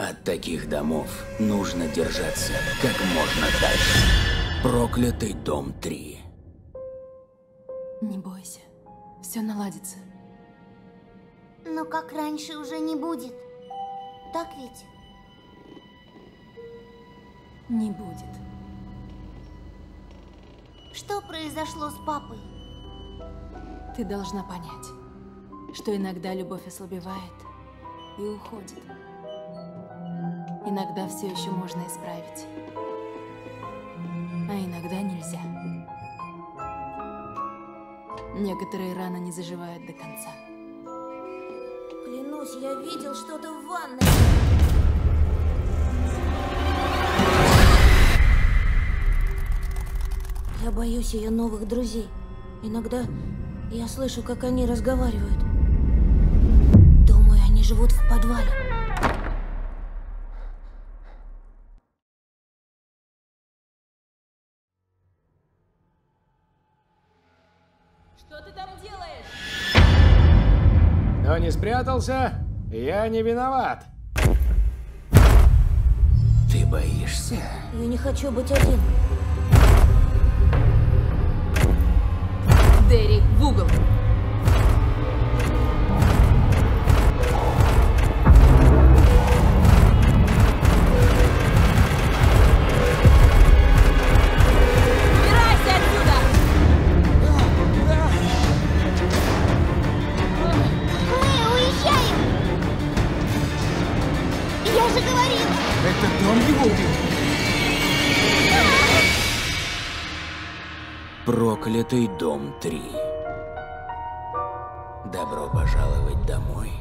От таких домов нужно держаться как можно дальше. Проклятый дом 3. Не бойся, все наладится. Но как раньше уже не будет. Так ведь? Не будет. Что произошло с папой? Ты должна понять, что иногда любовь ослабевает и уходит. Иногда все еще можно исправить, а иногда нельзя. Некоторые раны не заживают до конца. Клянусь, я видел что-то в ванной. Я боюсь ее новых друзей. Иногда я слышу, как они разговаривают. Думаю, они живут в подвале. Что ты там делаешь? Кто не спрятался, я не виноват. Ты боишься? Я не хочу быть один. Же говорила! Это дом его убил? Проклятый дом 3. Добро пожаловать домой.